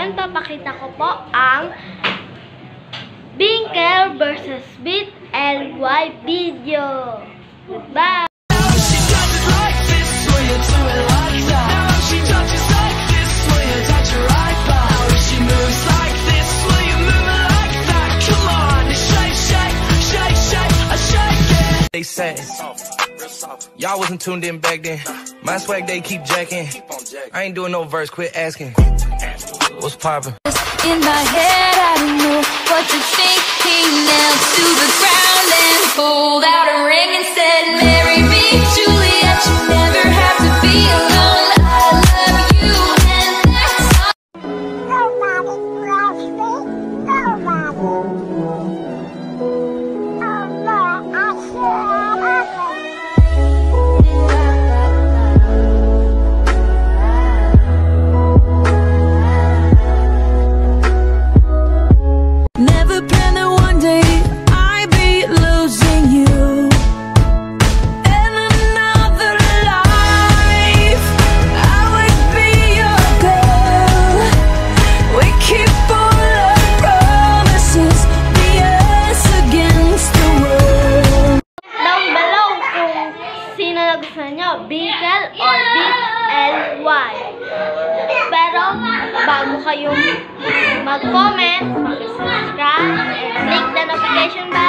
ngayon, papakita ko po ang Binkel versus Bit LY video. Goodbye! They said y'all wasn't tuned in back then. My swag they keep jacking. I ain't doing no verse, quit asking. What's poppin'? In my head, I don't know what to think. He knelt to the ground and pulled out a ring and said, Marry me, Juliet. You never have to be alone. I love you, and that's all. Never sino nagustuhan nyo, Beatle or Beat LY. Pero, bago kayong mag-comment, mag-subscribe, and click the notification bell